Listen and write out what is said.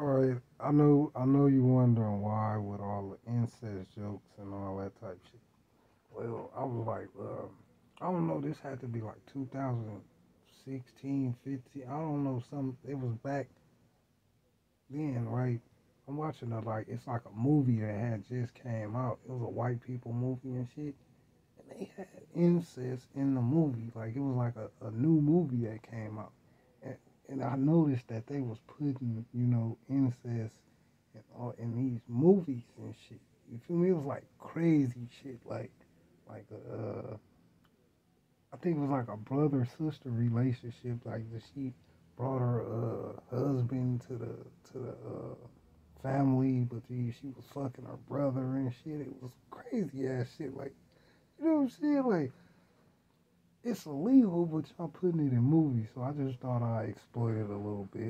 All right, I know, I know you're wondering why with all the incest jokes and all that type shit. Well, I was like, uh, I don't know, this had to be like 2016, 15. I don't know, some. It was back then, right? I'm watching it like it's like a movie that had just came out. It was a white people movie and shit, and they had incest in the movie. Like it was like a, a new movie that came out and I noticed that they was putting, you know, incest in, all, in these movies and shit. You feel me? It was like crazy shit, like, like uh, I think it was like a brother sister relationship. Like the she brought her uh husband to the to the uh family, but she was fucking her brother and shit. It was crazy ass shit. Like, you know what I'm saying? Like it's illegal, but y'all putting it in movies, so I just thought I exploited a little bit.